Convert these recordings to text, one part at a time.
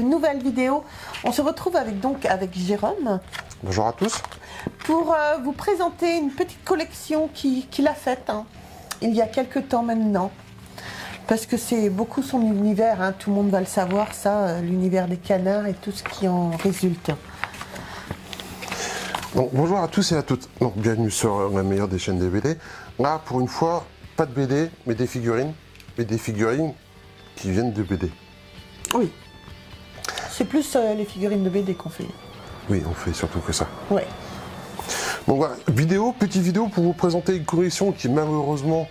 pour une nouvelle vidéo. On se retrouve avec donc avec Jérôme Bonjour à tous. pour euh, vous présenter une petite collection qui- qu'il a faite hein, il y a quelques temps maintenant. Parce que c'est beaucoup son univers, hein, tout le monde va le savoir, ça, euh, l'univers des canards et tout ce qui en résulte. Donc, bonjour à tous et à toutes. Donc, bienvenue sur la meilleure des chaînes des BD. Là, pour une fois, pas de BD, mais des figurines. Mais des figurines qui viennent de BD. Oui. C'est plus euh, les figurines de BD qu'on fait. Oui, on fait surtout que ça. Ouais. Donc voilà, vidéo, petite vidéo pour vous présenter une collection qui malheureusement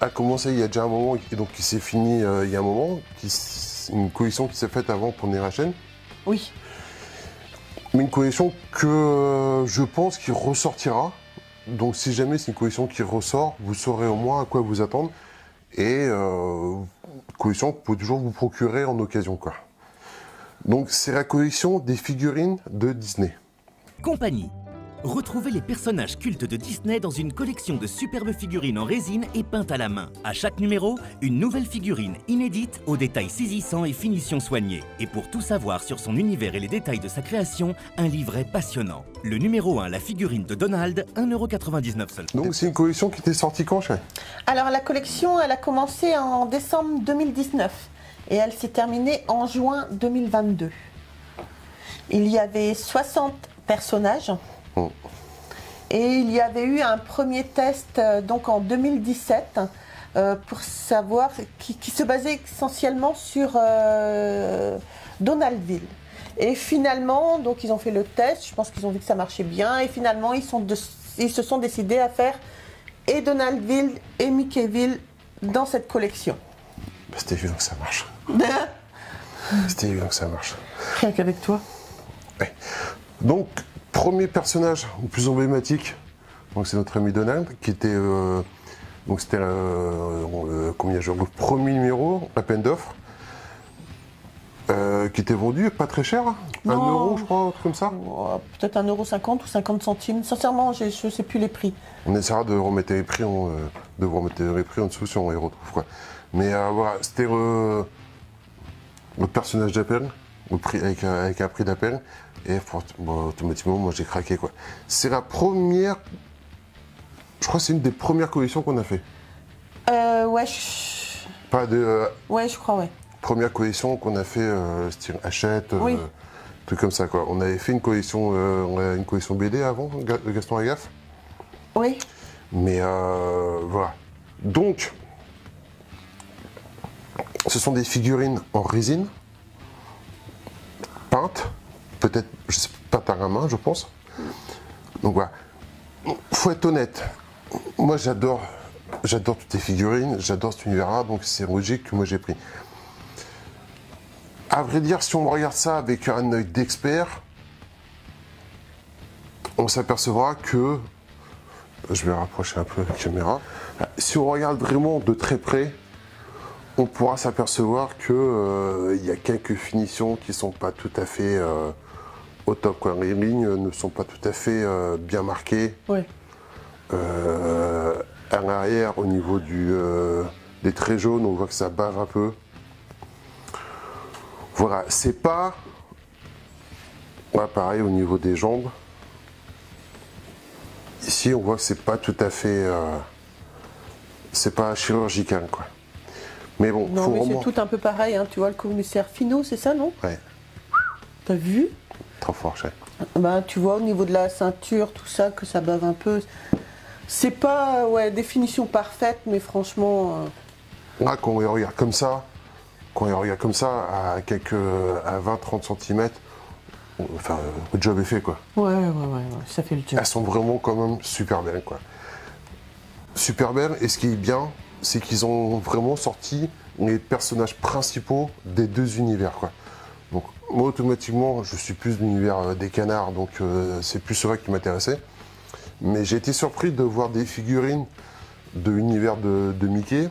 a commencé il y a déjà un moment et donc qui s'est finie euh, il y a un moment. Qui, une collection qui s'est faite avant pour Nerachen. Oui. Mais une collection que euh, je pense qui ressortira. Donc si jamais c'est une collection qui ressort, vous saurez au moins à quoi vous attendre. Et euh, une collection que vous pouvez toujours vous procurer en occasion. Quoi. Donc c'est la collection des figurines de Disney. Compagnie. Retrouvez les personnages cultes de Disney dans une collection de superbes figurines en résine et peintes à la main. À chaque numéro, une nouvelle figurine inédite aux détails saisissants et finitions soignées. Et pour tout savoir sur son univers et les détails de sa création, un livret passionnant. Le numéro 1, la figurine de Donald, 1,99€ seulement. Donc c'est une collection qui était sortie quand chez Alors la collection, elle a commencé en décembre 2019 et elle s'est terminée en juin 2022. Il y avait 60 personnages Oh. et il y avait eu un premier test euh, donc en 2017 euh, pour savoir qui, qui se basait essentiellement sur euh, Donaldville. Et finalement, donc ils ont fait le test. Je pense qu'ils ont vu que ça marchait bien et finalement ils, sont de- ils se sont décidés à faire et Donaldville et Mickeyville dans cette collection. Bah, C'était évident que ça marche. C'était évident que ça marche. Rien qu'avec toi. Ouais. Donc, premier personnage le plus emblématique, donc c'est notre ami Donald, qui était, euh, donc c'était euh, euh, Le premier numéro, la peine d'offre, euh, qui était vendu pas très cher, un Non. euro je crois, un truc comme ça. Peut-être 1,50€ ou 50 centimes. Sincèrement, je ne sais plus les prix. On essaiera de remettre les prix, en, euh, de vous remettre les prix en dessous si on les retrouve quoi. Mais euh, voilà, c'était euh, le personnage d'appel, avec, un- avec un prix d'appel, et bon, automatiquement moi j'ai craqué quoi. C'est la première, je crois que c'est une des premières collections qu'on a fait. Euh, ouais, je... Pas de euh, ouais, je crois, ouais. première collection qu'on a fait euh, style Hachette, euh, Oui. truc comme ça quoi. On avait fait une collection, euh, une collection BD avant, Gaston Lagaffe. Oui, Mais euh, voilà. Donc, ce sont des figurines en résine, peintes, peut-être, pas, par la main, je pense. Donc voilà. Faut être honnête. Moi, j'adore, j'adore toutes les figurines, j'adore cet univers-là, donc c'est logique que moi j'ai pris. À vrai dire, si on regarde ça avec un œil d'expert, on s'apercevra que je vais rapprocher un peu la caméra. Si on regarde vraiment de très près, on pourra s'apercevoir que euh, il y a quelques finitions qui sont pas tout à fait euh, au top. Quoi. Les lignes ne sont pas tout à fait euh, bien marquées. oui. Euh, à l'arrière, au niveau du, euh, des traits jaunes, on voit que ça bave un peu. Voilà, c'est pas. Ouais, pareil au niveau des jambes. Ici, on voit que c'est pas tout à fait. euh, c'est pas chirurgical, quoi. Mais bon, Non, mais c'est tout un peu pareil. Hein. Tu vois le commissaire Finot, c'est ça, non Ouais, T'as vu trop fort, chef. ben, Tu vois au niveau de la ceinture, tout ça, que ça bave un peu. C'est pas, ouais, définition parfaite, mais franchement... euh, Là, quand on les regarde comme ça, quand on les regarde comme ça, à quelques, à 20-30 cm, enfin, le job est fait, quoi. Ouais, ouais, ouais, ouais, ça fait le job. Elles sont vraiment quand même super belles, quoi. Super belles, et ce qui est bien, c'est qu'ils ont vraiment sorti les personnages principaux des deux univers, quoi. Donc, moi, automatiquement, je suis plus de l'univers euh, des canards, donc euh, c'est plus cela qui m'intéressait. Mais j'ai été surpris de voir des figurines de l'univers de, Mickey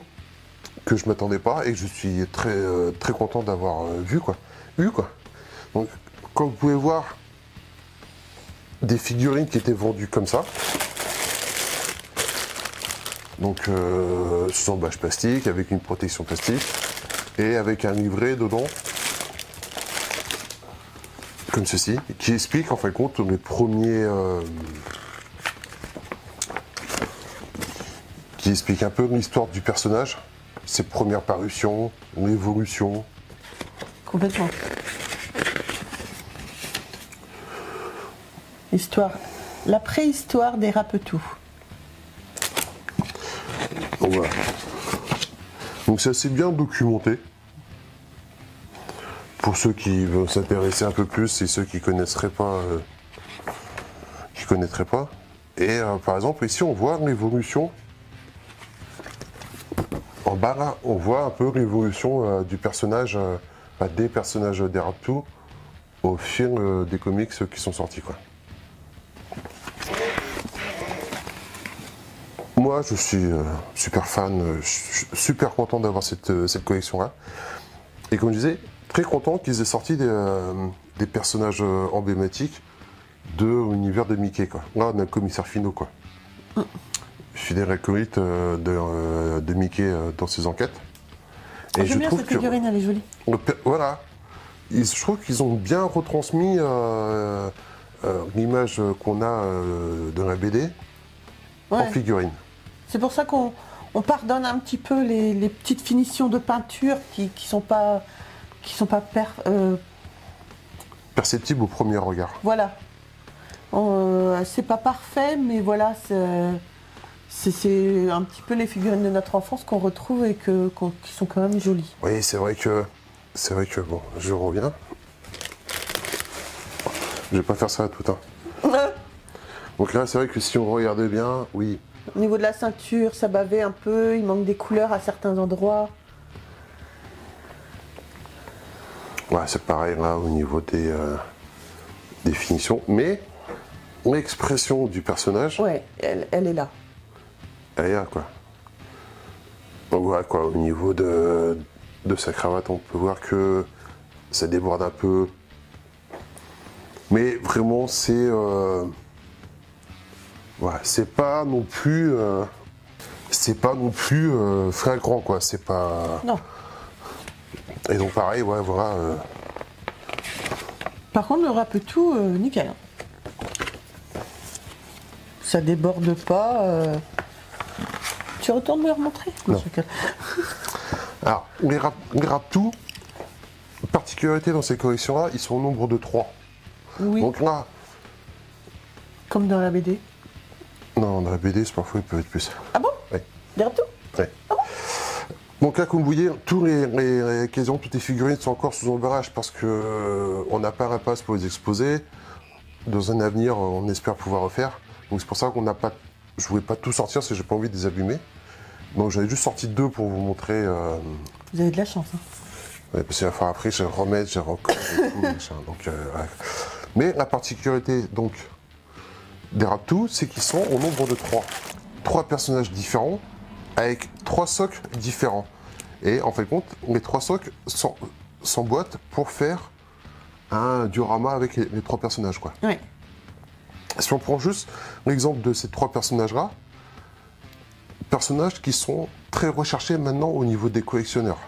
que je m'attendais pas et que je suis très, euh, très content d'avoir vu, quoi. Vu, quoi. Donc, comme vous pouvez voir, des figurines qui étaient vendues comme ça. Donc, euh, sous emballage plastique, avec une protection plastique. et avec un livret dedans, comme ceci, qui explique en fin de compte les premiers. euh, qui explique un peu l'histoire du personnage, ses premières parutions, l'évolution. Complètement. Histoire. La préhistoire des rapetous. Donc c'est assez bien documenté. Pour ceux qui veulent s'intéresser un peu plus et ceux qui connaisseraient pas, euh, connaîtraient pas. Et euh, par exemple ici on voit l'évolution. En bas là, on voit un peu l'évolution euh, du personnage, des personnages des Raptous au fil des comics qui sont sortis quoi. Moi, je suis euh, super fan, euh, je super content d'avoir cette, euh, cette collection-là. Et comme je disais, très content qu'ils aient sorti des, des personnages emblématiques de l'univers de Mickey. Quoi. Là, on a le commissaire Fino, quoi. Fidèle acolyte de, de Mickey dans ses enquêtes. Ah, J'aime bien cette figurine, elle est jolie. voilà. Je trouve qu'ils ont bien retransmis euh, euh, l'image qu'on a euh, de la BD en figurine. C'est pour ça qu'on on pardonne un petit peu les, les petites finitions de peinture qui, qui sont pas qui sont pas per- euh, Perceptible au premier regard. voilà. Euh, c'est pas parfait, mais voilà, c'est un petit peu les figurines de notre enfance qu'on retrouve et que, qui sont quand même jolies. Oui, c'est vrai que. C'est vrai que bon, je reviens. Je vais pas faire ça tout un. Donc là, c'est vrai que si on regarde bien, oui, Au niveau de la ceinture, ça bavait un peu, il manque des couleurs à certains endroits. ouais, c'est pareil là au niveau des euh, définitions. Mais l'expression du personnage, Ouais, elle, elle est là. elle est là quoi. Donc voilà quoi, au niveau de, de sa cravate, on peut voir que ça déborde un peu. Mais vraiment, c'est. euh, voilà, c'est pas non plus. euh, c'est pas non plus euh, flagrant quoi, c'est pas. Non. Et donc pareil, ouais, voilà. euh, Par contre, le rapetou, euh, nickel. Ça déborde pas. Tu retournes me le remontrer Non. Alors, les, rap, les Raptous, particularité dans ces collections-là, ils sont au nombre de 3. Oui, Donc là, comme dans la BD. Non, dans la BD, c'est parfois il peut être plus. Ah bon Ouais. Des rapetous Ouais. Donc là, comme vous voyez, tous les, les, les quasiment toutes les figurines sont encore sous emballage parce que euh, on n'a pas la place pour les exposer. Dans un avenir, on espère pouvoir refaire. Donc c'est pour ça qu'on n'a pas, je voulais pas tout sortir parce que j'ai pas envie de les abîmer. Donc j'avais juste sorti deux pour vous montrer. euh, Vous avez de la chance. hein. Ouais, parce qu'il va falloir après, je et tout, machin. Donc, euh, ouais. Mais la particularité donc, des Raptous, c'est qu'ils sont au nombre de trois. Trois personnages différents, avec trois socles différents. Et en fin de compte, les trois socles s'en- s'emboîtent pour faire un diorama avec les, les trois personnages. Quoi. Ouais. Si on prend juste l'exemple de ces trois personnages-là, personnages qui sont très recherchés maintenant au niveau des collectionneurs.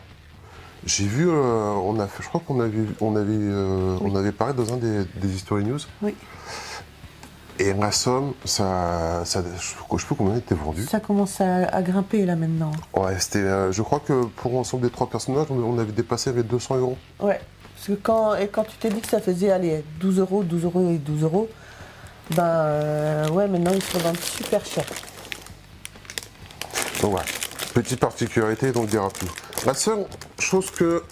J'ai vu, euh, on a je crois qu'on avait, on avait, euh, on avait parlé dans un des, des History News, Oui. Et la somme, ça, ça je plus combien était vendu. Ça commence à, à grimper là maintenant. Ouais, c'était, euh, je crois que pour l'ensemble des trois personnages, on on avait dépassé les 200 euros. Ouais. Parce que quand, et quand tu t'es dit que ça faisait aller 12 euros, 12 euros et 12 euros, ben euh, ouais, maintenant ils se vendent super cher. Donc voilà, petite particularité donc des Raptous. La seule chose que,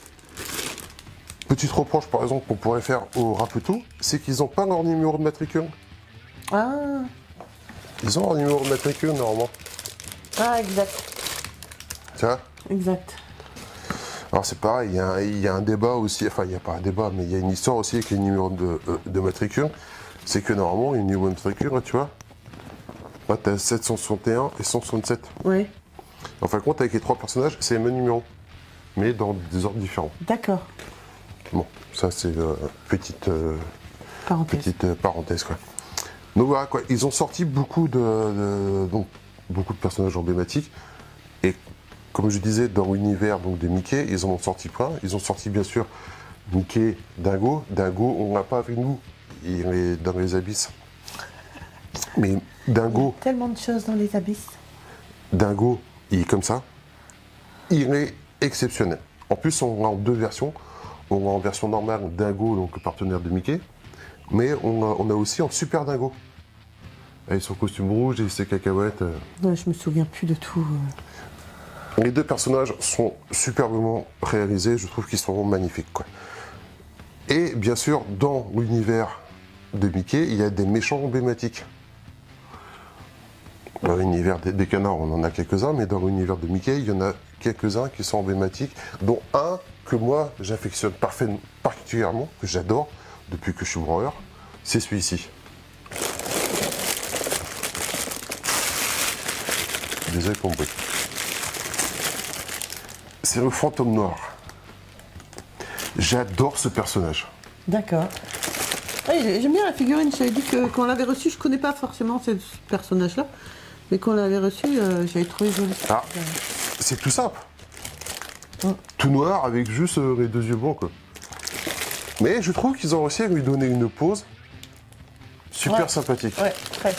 petite reproche par exemple qu'on pourrait faire aux Raptous, c'est qu'ils n'ont pas leur numéro de matricule. Ah, Ils ont leur numéro de matricule normalement. ah exact, Tu vois exact. Alors c'est pareil, il y, a un- il y a un débat aussi, enfin il n'y a pas un débat, mais il y a une histoire aussi avec les numéros de, euh, de matricule. C'est que normalement, les numéros de matricule, là, tu vois, là tu as 761 et 167. Oui, En fin de compte, avec les trois personnages, c'est les mêmes numéros, mais dans des ordres différents. d'accord. Bon, ça c'est euh, petite, euh, Parenthèse. petite euh, parenthèse quoi. Donc voilà quoi, ils ont sorti beaucoup de, de- donc beaucoup de personnages emblématiques et comme je disais, dans l'univers donc, de Mickey, ils en ont sorti plein. Ils ont sorti bien sûr Mickey Dingo. Dingo, on l'a pas avec nous. Il est dans les abysses. Mais Dingo, Tellement de choses dans les abysses. Dingo, il est comme ça. Il est exceptionnel. En plus, on a en deux versions. On a en version normale Dingo, donc le partenaire de Mickey. Mais on a, on a aussi en Super Dingo. Avec son costume rouge et ses cacahuètes. euh. Ouais, je me souviens plus de tout. euh. Les deux personnages sont superbement réalisés, je trouve qu'ils sont magnifiques. Quoi. Et bien sûr, dans l'univers de Mickey, il y a des méchants emblématiques. Dans l'univers des, des canards, on en a quelques-uns, mais dans l'univers de Mickey, il y en a quelques-uns qui sont emblématiques, dont un que moi j'affectionne particulièrement, que j'adore depuis que je suis branleur, c'est celui-ci. Bruit. C'est le fantôme noir. J'adore ce personnage. D'accord. J'aime bien la figurine. J'avais dit que quand on l'avait reçu, je connais pas forcément ce personnage-là. Mais quand on l'avait reçu, euh, j'avais trouvé joli. Ah, c'est tout simple. Tout noir avec juste euh, les deux yeux blancs. Quoi. Mais je trouve qu'ils ont réussi à lui donner une pose super Ouais. sympathique. Ouais, très.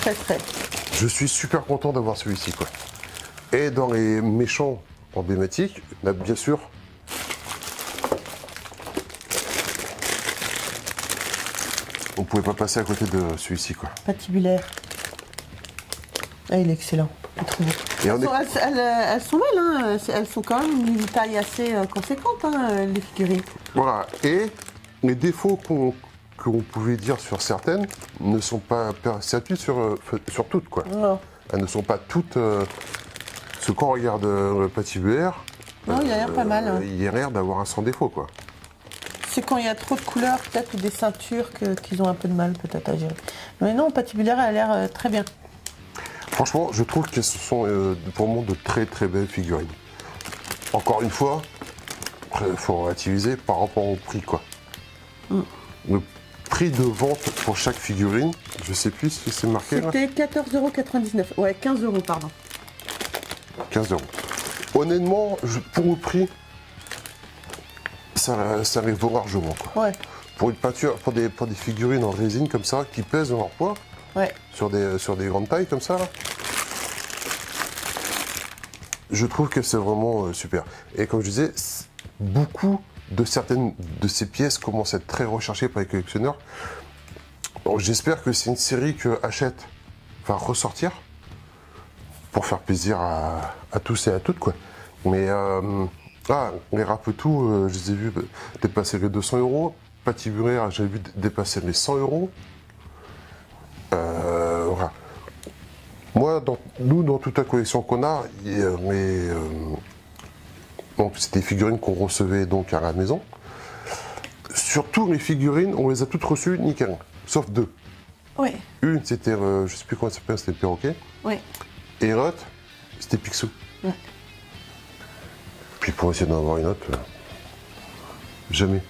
Très, très. Je suis super content d'avoir celui-ci. Quoi. Et dans les méchants emblématiques, on a bien sûr. On pouvait pas passer à côté de celui-ci. Quoi. Patibulaire. Ah, il est excellent. Trop beau. Et on Elles, est- sont, elles- elles- elles sont belles, hein. Elles sont quand même une taille assez euh, conséquente, hein, euh, les figurines. Voilà. Et les défauts qu'on qu'on pouvait dire sur certaines ne sont pas perceptibles sur, euh, sur toutes. Quoi. Non, Elles ne sont pas toutes. euh, ce qu'on regarde euh, le patibulaire. Non, il a l'air pas mal, hein. Il a l'air d'avoir un sans défaut. Quoi. c'est quand il y a trop de couleurs, peut-être, ou des ceintures que- qu'ils ont un peu de mal, peut-être, à gérer. Mais non, patibulaire, elle a l'air très bien. Franchement, je trouve que ce sont euh, vraiment de très très belles figurines. Encore une fois, il faut relativiser par rapport au prix. quoi. Mm. Le prix de vente pour chaque figurine, je sais plus si c'est marqué. C'était 14,99€. Ouais, 15 euros, pardon. 15 euros. Honnêtement, je- pour le prix, ça, ça les vaut largement. quoi. Ouais, Pour une peinture, pour des, pour des figurines en résine comme ça, qui pèsent dans leur poids, ouais. sur des, sur des grandes tailles comme ça, là, je trouve que c'est vraiment euh, super. Et comme je disais, beaucoup de certaines de ces pièces commencent à être très recherchées par les collectionneurs. J'espère que c'est une série que Hachette va ressortir pour faire plaisir à, tous et à toutes. Mais euh, ah, les Rapetou, je les ai vus dépasser les 200 euros. Patibulaire, j'ai vu dépasser les 100 euros. Euh. Moi, nous, dans toute la collection qu'on a, les, donc c'est des figurines qu'on recevait donc à la maison. Surtout les figurines, on les a toutes reçues nickel, sauf deux. Ouais, Une, c'était, euh, je sais plus comment ça s'appelle, c'était Perroquet. ouais. Et l'autre, c'était Picsou. Ouais. Puis pour essayer d'en avoir une autre, euh, jamais.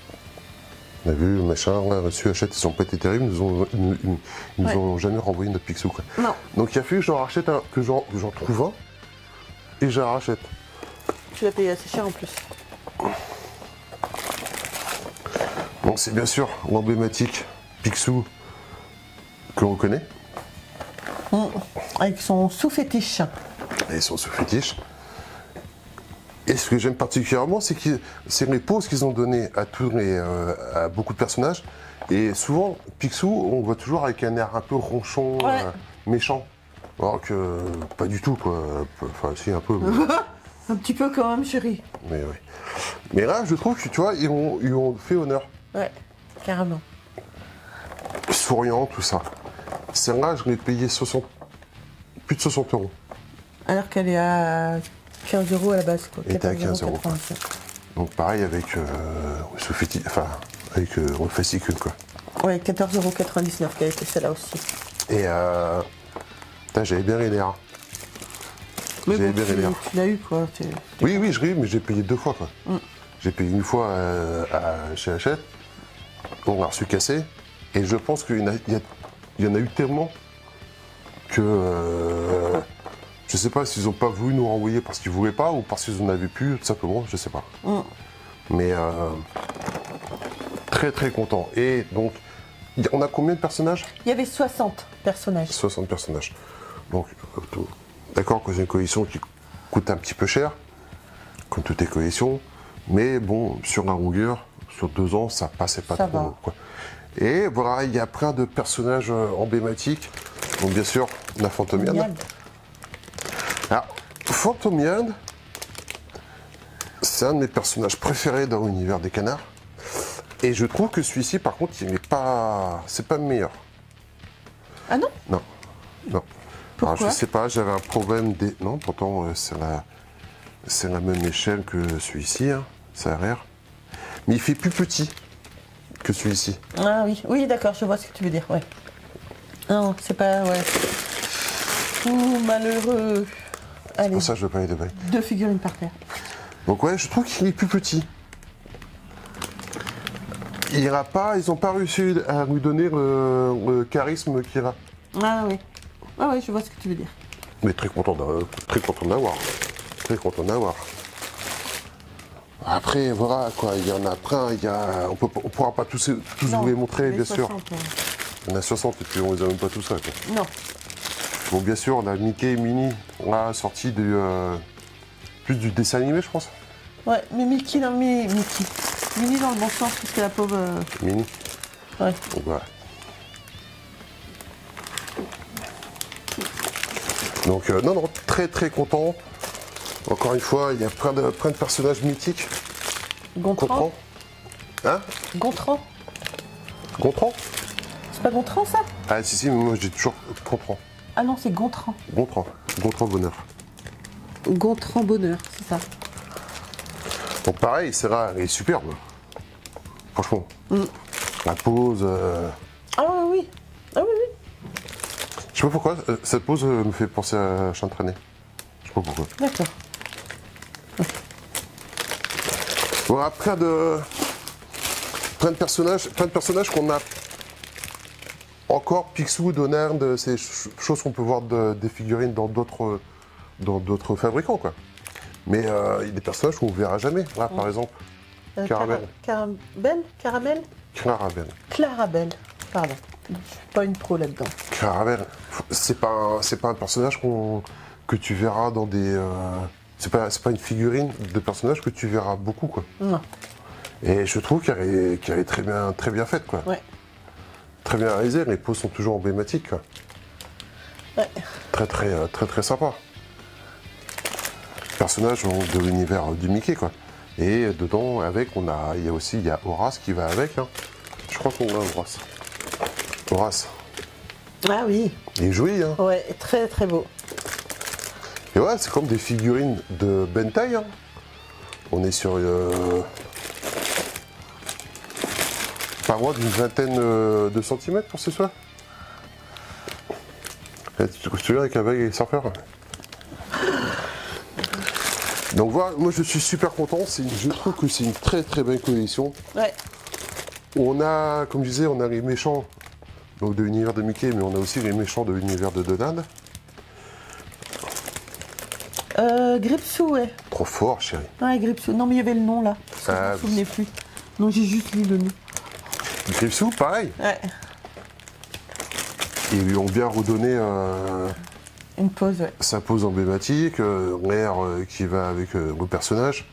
On a vu, machin, on a reçu, achète, ils ont pas été terribles, ils nous ont, ils nous- ils nous Ouais. ont jamais renvoyé notre Picsou. Quoi. Non, Donc il a fallu que j'en rachète un, que j'en, que j'en trouve un, et je la rachète. Tu l'as payé assez cher en plus. Donc c'est bien sûr l'emblématique Picsou que l'on connaît, Avec son sous-fétiche. et son sous-fétiche. Et ce que j'aime particulièrement, c'est, qu'ils- c'est les poses qu'ils ont données à, tous les, euh, à beaucoup de personnages. Et souvent, Picsou, on le voit toujours avec un air un peu ronchon, Ouais. euh, méchant. Alors que pas du tout, quoi. Enfin, si, un peu. mais- Un petit peu quand même, chérie. mais oui. Mais là, je trouve que, tu vois, ils ont, ils ont fait honneur. Ouais, carrément. Souriant, tout ça. Celle-là, je l'ai payé 60, plus de 60 euros. Alors qu'elle est à 15 euros à la base. Quoi. Elle était à 15 euros, quoi. 14,95. Donc pareil avec euh, féti- enfin avec euh, le fascicule quoi. Ouais, 14,99€ qui a été celle-là aussi. Et euh, j'avais bien les nerfs. Mais bon, tu, l'as eu quoi. Oui oui je ris mais j'ai payé deux fois quoi. J'ai payé une fois euh, à- chez Hachette, on l'a reçu cassé, et je pense qu'il y, en a- y en eu tellement que euh, je sais pas s'ils ont pas voulu nous renvoyer parce qu'ils voulaient pas ou parce qu'ils en avaient plus, tout simplement, je sais pas. Mm. Mais euh, très très content. Et donc, on a combien de personnages? Il y avait 60 personnages. 60 personnages. Donc, euh, tout- d'accord que c'est une collection qui coûte un petit peu cher, comme toutes les collections, mais bon, sur la longueur, sur deux ans, ça passait pas Ça trop. quoi. Et voilà, il y a plein de personnages euh, emblématiques. Donc, bien sûr, la. Génial. Alors, Phantomienne, c'est un de mes personnages préférés dans l'univers des canards. Et je trouve que celui-ci, par contre, il n'est pas. C'est pas le meilleur. Ah non? Non. Non. Pourquoi Alors, je sais pas, j'avais un problème des. Non, pourtant, euh, c'est la... c'est la même échelle que celui-ci, hein, ça a l'air. Mais il fait plus petit que celui-ci. Ah oui, oui, d'accord, je vois ce que tu veux dire, ouais. Non, c'est pas, ouais. Ouh, malheureux. C'est Allez, pour ça que je veux pas les deux bails. deux figurines par terre. Donc ouais, je trouve qu'il est plus petit. Il ira pas, ils n'ont pas réussi à lui donner le, le charisme qu'il a. Ah oui. Ah oui, je vois ce que tu veux dire. Mais très content d'a- très content d'avoir. Très content d'avoir. Après, voilà, quoi, il y en a plein, il y a... on on pourra pas tous, tous Non, vous les montrer, bien sûr. 60, ouais. Il y en a 60 et puis on les a même pas tous ça. Quoi. Non. Bon, bien sûr, on a Mickey et Minnie, là, sorti du, euh, plus du dessin animé, je pense. Ouais, mais Mickey, non, mais Mickey. Minnie dans le bon sens, parce que la pauvre. euh, Minnie. Ouais. Donc Donc euh, non, non, très très content. Encore une fois, il y a plein de, plein de personnages mythiques. Gontran. Hein? Gontran. Gontran? C'est pas Gontran, ça? Ah si si, mais moi j'ai toujours Gontran. Ah non, c'est Gontran. Gontran. Gontran Bonheur. Gontran Bonheur, c'est ça. Donc pareil, c'est rare, elle est superbe. Franchement. La pose. euh, Ah oui, oui. Ah oui, oui. Je sais pas pourquoi, euh, cette pose euh, me fait penser à Chien traîné. Je sais pas pourquoi. D'accord. Voilà, plein de. plein de personnages, plein de personnages qu'on a encore, Picsou, Donald, ces ch- choses qu'on peut voir de- des figurines dans d'autres dans d'autres fabricants, quoi. Mais euh, il y a des personnages qu'on ne verra jamais. Là, par exemple, Euh, Caramel. Cara- Caramel? Caramel? Clarabelle. Clarabelle. Pardon. Pas une pro là-dedans. C'est pas, un- c'est pas un personnage qu'on- que tu verras dans des. euh, c'est pas, c'est pas une figurine de personnage que tu verras beaucoup, quoi. Non. Et je trouve qu'elle est, qu'elle est très bien, très bien faite, quoi. Ouais. Très bien réalisée, les poses sont toujours emblématiques, quoi. Ouais. Très, très, euh, très, très sympa. Personnage de l'univers euh, du Mickey, quoi. Et dedans, avec, on a, il y a aussi, il y a Horace qui va avec, hein. Je crois qu'on a Horace. Horace. Ah oui. Il est joli, hein. Ouais, très très beau. Et ouais, c'est comme des figurines de Bentai. hein. On est sur euh, pas loin d'une vingtaine euh, de centimètres pour ce soir. Et Tu te souviens avec avec les surfeurs? Donc voilà, moi je suis super content. Une- Je trouve que c'est une très très belle collection. Ouais. On a, comme je disais, on a les méchants donc de l'univers de Mickey, mais on a aussi les méchants de l'univers de Donald. Euh, Gripsou, ouais. Trop fort, chérie. Ouais, Gripsou. Non, mais il y avait le nom là. Parce que Ah, je me souvenais plus. Non, j'ai juste lu le nom. Gripsou, pareil. Ouais. Ils lui ont bien redonné euh, Une pause, ouais. sa pose emblématique, euh, l'air euh, qui va avec euh, le personnage.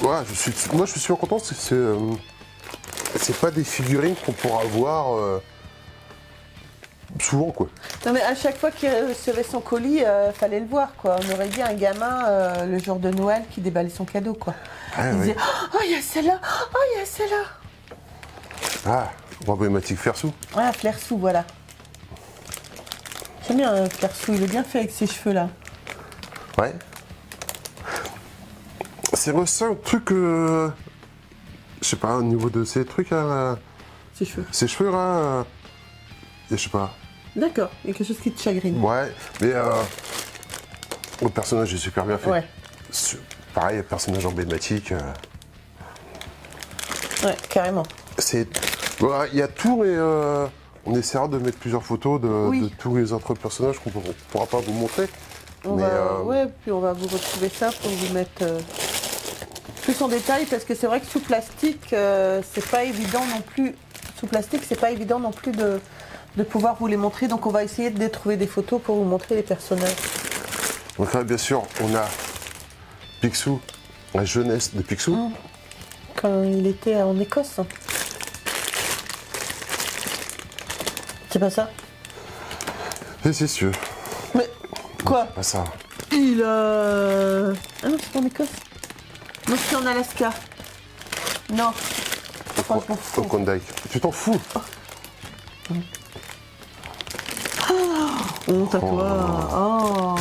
Voilà, je suis, moi je suis super content, c'est c'est, pas des figurines qu'on pourra voir euh, souvent quoi. Non, mais à chaque fois qu'il recevait son colis, euh, fallait le voir, quoi. On aurait dit un gamin euh, le jour de Noël qui déballait son cadeau, quoi. Ah, il oui. disait Oh, il y a celle-là Oh, il y a celle-là Ah, emblématique Fersou. Ah, Flersou, voilà. J'aime bien euh, Flersou, il est bien fait avec ses cheveux, là. Ouais. C'est le seul truc. Je sais pas, au niveau de ces trucs, là, Ses cheveux. ces cheveux là. euh, je sais pas. D'accord, il y a quelque chose qui te chagrine. Ouais, mais euh, le personnage est super bien fait. Ouais, Pareil, personnage emblématique. euh, ouais, carrément. c'est, il y a tous les, euh, on essaiera de mettre plusieurs photos de, Oui. de tous les autres personnages qu'on ne pourra pas vous montrer. On Mais, va, euh, ouais, puis on va vous retrouver ça pour vous mettre euh, plus en détail parce que c'est vrai que sous plastique, euh, c'est pas évident non plus. Sous plastique, c'est pas évident non plus de, de pouvoir vous les montrer. Donc on va essayer de trouver des photos pour vous montrer les personnages. Donc là, bien sûr, on a Picsou, la jeunesse de Picsou. Mm. Quand il était en Écosse. C'est pas ça? Et c'est sûr, Mais quoi? Pas ça. Il a. Ah non, c'est en Écosse. C'est en Alaska. Non. Au Klondike. Tu t'en fous Honte à toi. Oh.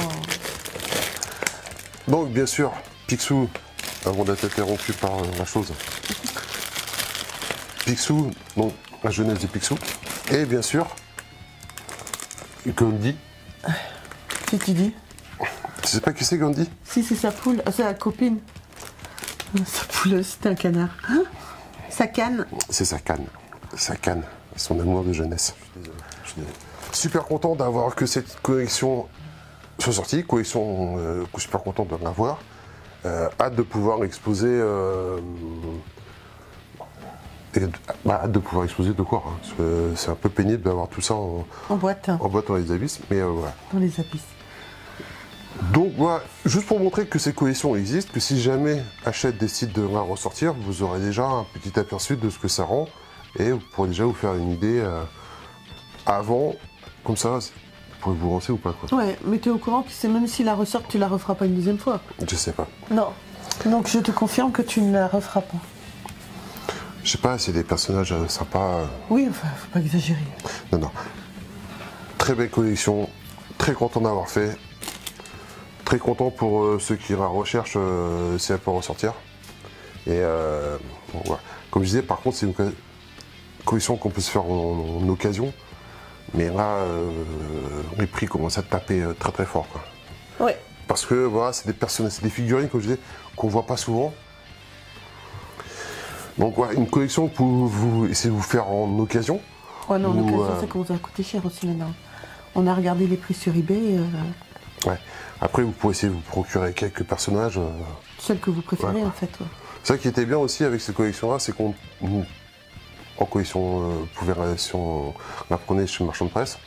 Donc, bien sûr, Picsou, avant d'être interrompu par euh, la chose. Picsou, donc la jeunesse de Picsou. Et bien sûr, Gandhi. Si tu dis. Tu sais pas qui c'est Gandhi? Si, c'est sa poule. Ah, c'est la copine. Sa poule, c'était un canard. Hein Sa canne. C'est sa canne. Sa canne. Son amour de jeunesse. Je suis désolé. Super content d'avoir que cette collection soit sortie. Collection, euh, super content de l'avoir. Euh, hâte de pouvoir exposer. euh, et bah, hâte de pouvoir exposer de quoi hein, C'est un peu pénible d'avoir tout ça en, En boîte. hein, en boîte dans les abysses. Mais voilà. Dans les abysses. Donc voilà, juste pour montrer que ces collections existent, que si jamais Hachette décide de la ressortir, vous aurez déjà un petit aperçu de ce que ça rend et vous pourrez déjà vous faire une idée euh, avant, comme ça, vous pourrez vous lancer ou pas quoi. Ouais, mais tu es au courant que c'est même si la ressort, tu la referas pas une deuxième fois. Je sais pas. Non. Donc je te confirme que tu ne la referas pas. Je sais pas, c'est des personnages euh, sympas. euh, Oui, enfin, faut pas exagérer. Non, non. Très belle collection, très content d'avoir fait. Très content pour euh, ceux qui la recherchent euh, si elle peut ressortir. Et euh, bon, voilà. comme je disais, par contre, c'est une co- collection qu'on peut se faire en, en occasion. Mais là, euh, les prix commencent à taper très très fort. quoi. Ouais. Parce que voilà, c'est des personnages, c'est des figurines, comme je disais, qu'on voit pas souvent. Donc voilà, une collection pour vous essayer de vous faire en occasion. Ouais, non, en occasion, ça commence à coûter cher aussi maintenant. On a regardé les prix sur eBay, euh, Ouais. Après, vous pouvez essayer de vous procurer quelques personnages. euh. celles que vous préférez Ouais. en fait. ouais. Ça qui était bien aussi avec ces collections-là, c'est qu'on, nous, en collection, euh, pouvait, si on la prenait chez Marchand de Presse,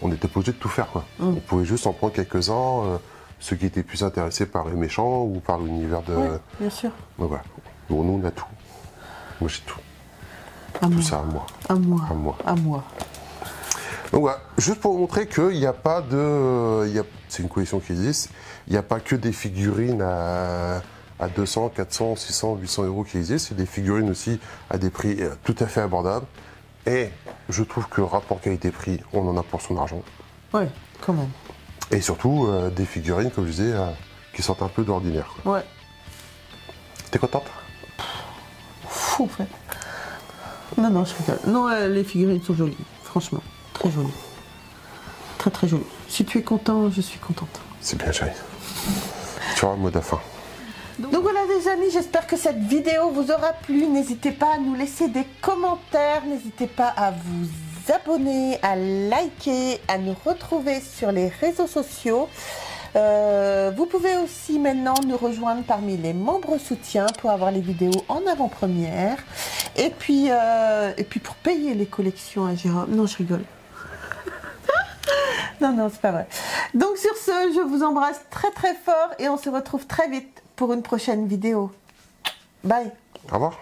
on n'était pas obligé de tout faire. Quoi. Mm. On pouvait juste en prendre quelques-uns, euh, ceux qui étaient plus intéressés par les méchants ou par l'univers de. Ouais, bien sûr. Donc voilà. Bon, nous, on a tout. Moi, j'ai tout. À Tout ça à moi. À moi. À moi. À moi. Donc voilà, juste pour vous montrer qu'il n'y a pas de. C'est une collection qui existe. Il n'y a pas que des figurines à, à 200, 400, 600, 800 euros qui existent. C'est des figurines aussi à des prix euh, tout à fait abordables. Et je trouve que rapport qualité-prix, on en a pour son argent. Ouais, quand même. Et surtout, euh, des figurines, comme je disais, euh, qui sortent un peu d'ordinaire. Ouais. T'es contente? Fou en fait. Non, non, je rigole. Non, euh, les figurines sont jolies, franchement. Très jolies. Très très jolies. Si tu es content, je suis contente. C'est bien, chérie. tu auras le mot de. Donc voilà les amis, j'espère que cette vidéo vous aura plu. N'hésitez pas à nous laisser des commentaires, n'hésitez pas à vous abonner, à liker, à nous retrouver sur les réseaux sociaux. Euh, vous pouvez aussi maintenant nous rejoindre parmi les membres soutiens pour avoir les vidéos en avant-première. Et puis, euh, et puis pour payer les collections à Jérôme. Non, je rigole. Non, non, c'est pas vrai. Donc sur ce, je vous embrasse très très fort et on se retrouve très vite pour une prochaine vidéo. Bye Au revoir.